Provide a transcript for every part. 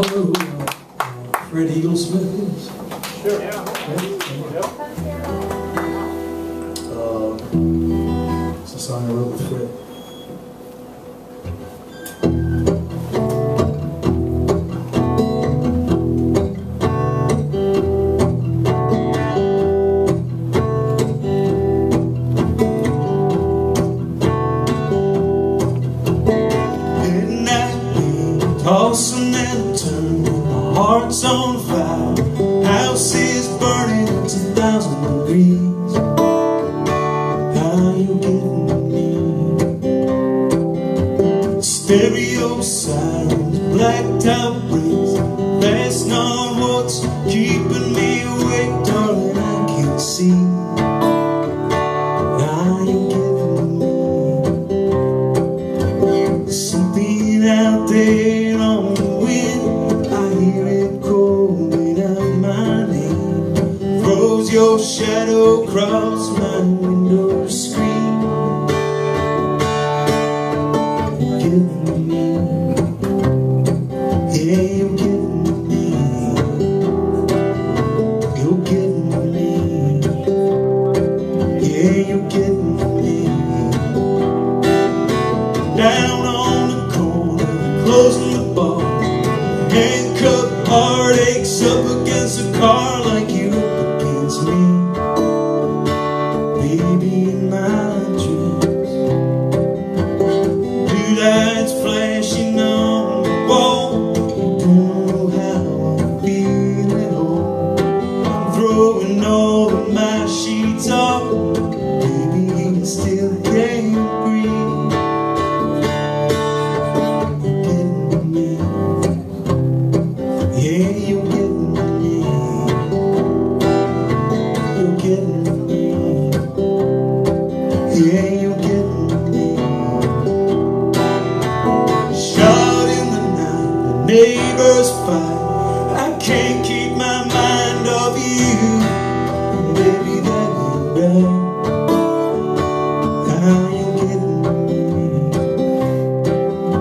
all know who uh, Fred Eaglesmith is? Sure. Uh, It's a song I wrote with Fred. Heart's on fire. House is burning, to thousand degrees. How you getting me? Stereo sirens, blacked out brakes. That's not what's keeping me shadow across my window screen. Me Yeah, you're me. You're me. Yeah, you're me. Down on the corner, closing the bar. Handcuffed heartaches up against a car my sheets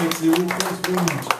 Thanks, you. Thanks very.